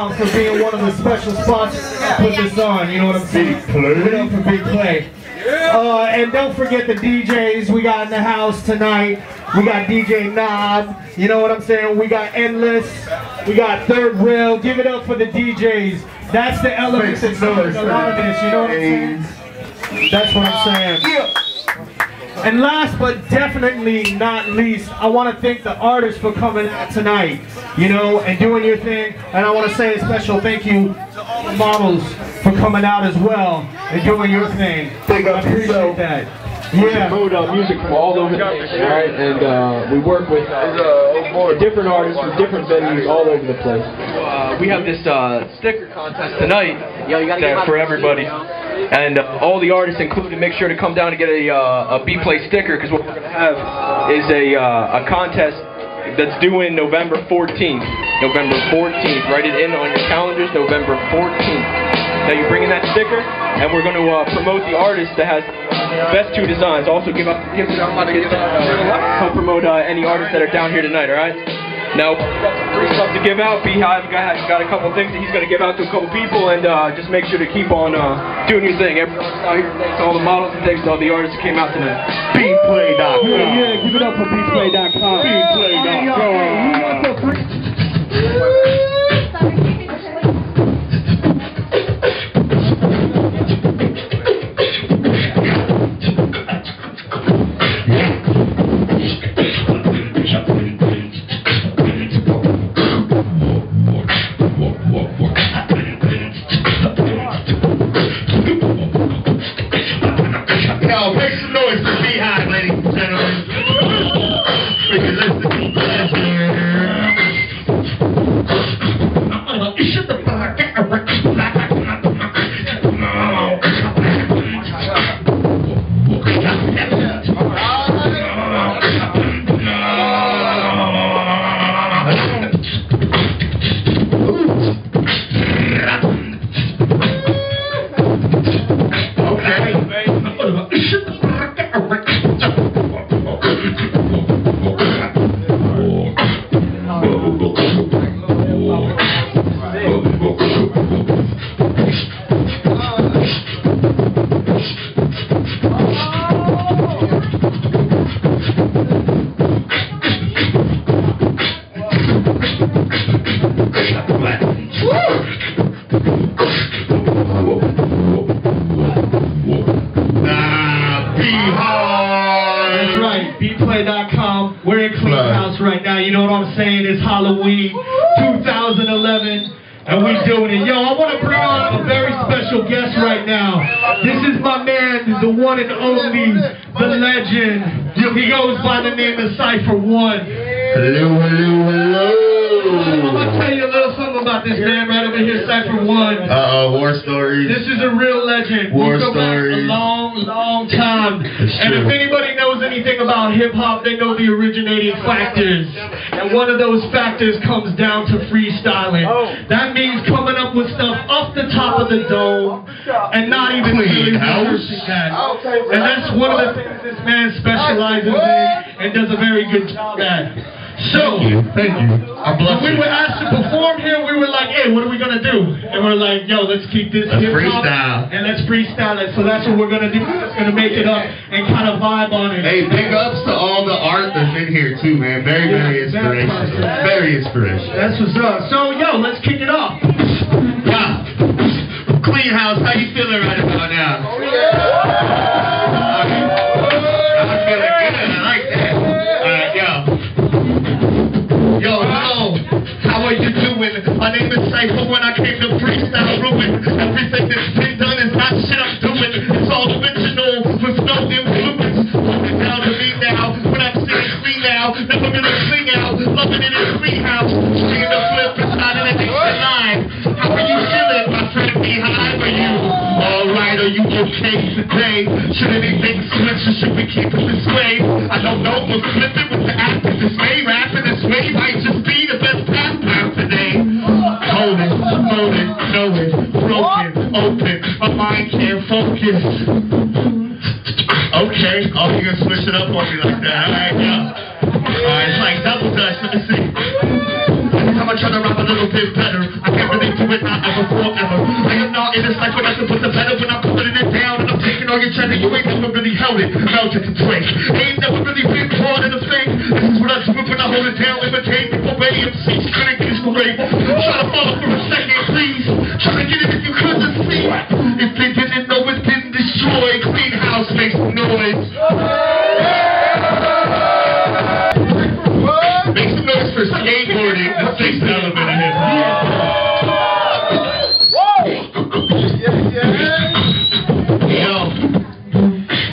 BPlay.com for being one of the special sponsors that put this on. You know what I'm saying? Put it up for Big Play. Uh, and don't forget the DJs we got in the house tonight. We got DJ Kob. You know what I'm saying? We got Endless. We got Third Rail. Give it up for the DJs. That's the element that's doing a lot of this. You know what I'm saying? That's what I'm saying. And last but definitely not least, I want to thank the artists for coming out tonight, you know, and doing your thing. And I want to say a special thank you to all the models for coming out as well and doing your thing. Big up I appreciate yourself. that. We Yeah. promote uh, music from all over the place, all right? And uh, we work with uh, different artists from different venues all over the place. Uh, we have this uh, sticker contest tonight that, for everybody. And uh, all the artists included, make sure to come down and get a, uh, a B-Play sticker because what we're going to have is a, uh, a contest that's due in November 14th. November 14th. Write it in on your calendars, November 14th. Now you bring in that sticker, and we're going to uh, promote the artist that has best two designs. Also give up, give it out, uh, help promote uh, any artists that are down here tonight. All right. Now, we got some free stuff to give out. Beehive got, got a couple things that he's going to give out to a couple people, and uh, just make sure to keep on uh, doing your thing. Everyone out here, thanks to all the models and thanks to all the artists that came out tonight. Bplay.com. Yeah, yeah, give it up for BPlay.com. Yo, Doing it. Yo, I want to bring on a very special guest right now. This is my man, the one and only, the legend. He goes by the name of Sighphur One. Hello, hello, hello. I'm gonna tell you a little something about this man right over here, Sighphur One. Uh, war stories. This is a real legend. War stories. a long, long time. And if anybody knows anything about hip hop, they know the originating factors. And one of those factors comes down to freestyling. Oh. That means coming up with stuff off the top of the dome and not even Clean really house. rehearsing that. And that's one of the things this man specializes in and does a very good job at. So, Thank you. Thank you. When we were asked to perform here, we were like, hey, what are we gonna do? And we're like, yo, let's keep this Let's hip hop freestyle. and let's freestyle it. So that's what we're gonna do. We're gonna make it up and kind of vibe on it. Hey, big ups to all the art that's in here too, man. Very, very inspirational. Very inspirational. That's what's up. So yo, let's kick it off. Wow. Kleenhouse, how you feeling right about now? Oh, okay. My name is Sighphur when I came to freestyle ruin. Everything that's been done is not shit I'm doing. It's all original with no influence. Hold down to me now. When I'm singing clean now, never gonna sing out. Loving it in greenhouse. Singing the flip inside of the extra line. How are you feeling, my friend behind? Are you alright? Are you okay today? Should anything switch or should we keep it this way? I don't know, but it with the actor this way. Rapping this way might just be the best. Hold it, know it, broken, open. My mind can't focus. Okay, oh, you gonna switch it up on me like that. Alright, yeah. Alright, it's like double dutch, let me see. Every time I try to rap a little bit better, I can't really do it, not ever, forever. I am not in this life when I can put the better when I'm putting it down and I'm taking all your cheddar. You ain't never really held it, melted to drink. Ain't never really been caught in a thing. This is what I do when I hold it down, imitate before AMC, critic is skateboarding. This takes an element of hip Yo,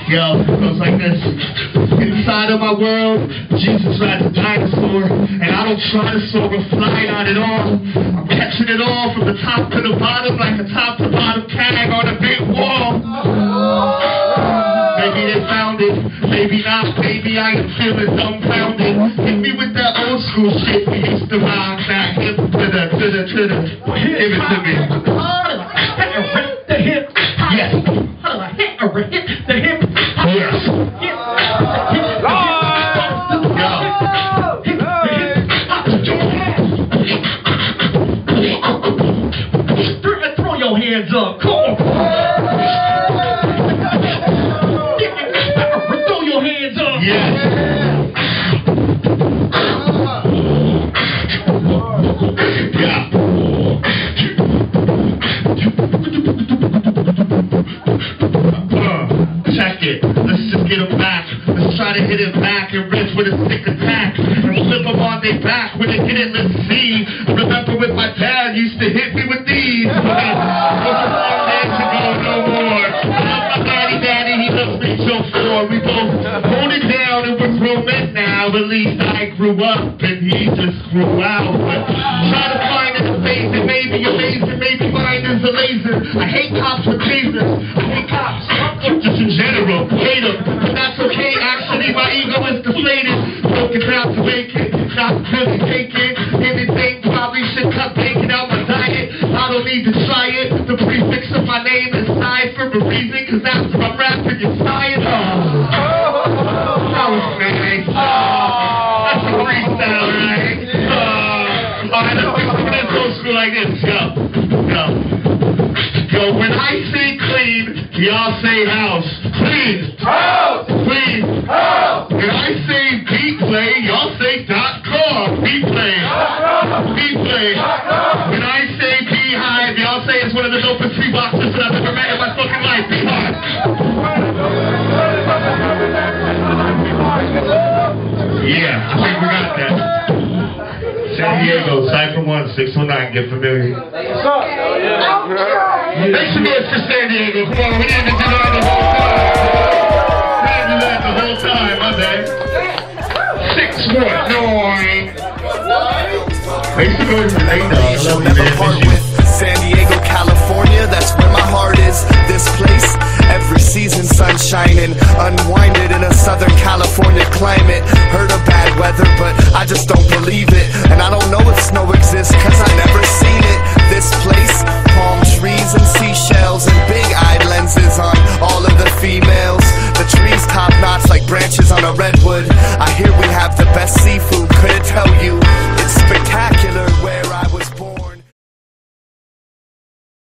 yo, goes like this. Inside of my world, Jesus rides a dinosaur, and I don't try to soar or fly on it all. I'm catching it all from the top to the bottom, like a top to bottom tag on a big wall. Maybe they found it, maybe not, maybe I am feeling dumbfounded. Hit me with school shit we used to rock back to the, to the, to the, give it to me. The hip. Yes, How do I hit or hit the hip? yes. Throw throw your hands up. Come on. Throw your hands up. Yes. Riff a attack. And flip him on their back when they hit it. Let's see. Remember when my dad used to hit me with these. Those are long days ago, no more. I love my daddy, daddy, he loves me so for. We both hold it down and we're grown men now. At least I grew up and he just grew out. But try to find a space that may be amazing, maybe mine is a laser. I hate cops with tasers. I hate cops. Just in general, hate them. But that's okay, actually, my ego is deflated. Really taking anything. Probably should cut bacon out my diet. I don't need to try it. The prefix of my name is Sai for a reason, cause after I'm rapping, you're sighing. Oh. That was nice. That's a freestyle, right? Oh. Alright, let's do some of this old school like this. Go. Go. Yo, when I say clean, y'all say house. Clean. House. Clean. House. When I say beat play, y'all say dot com. Beat play. Beat play. When I say beehive, y'all say it's one of the dopest free boxes that I've ever met in my fucking life. Beehive. Yeah, I think we got that. San Diego, Sighphur 1, 619, get familiar. What's up? Make some noise for San Diego. Come on, we didn't do that the whole time. We didn't the whole time, my bad. 619. Make some noise San Diego, California, that's where my heart is. This place, every season sun shining, unwinded in a Southern California climate. Heard of bad weather, but I just don't believe it. And I don't know if snow exists,